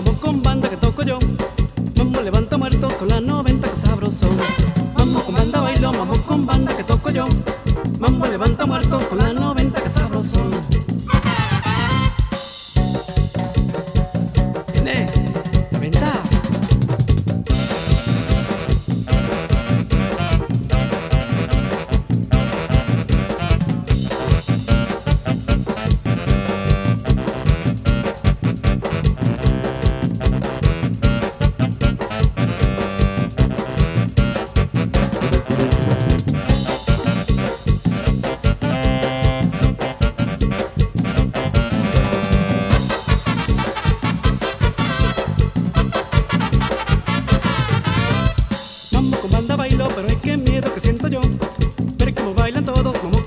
mambo con banda que toco yo. Mambo levanta muertos con la 90 que sabroso. Mambo con banda bailo, mambo con banda que toco yo. Mambo levanta muertos todos como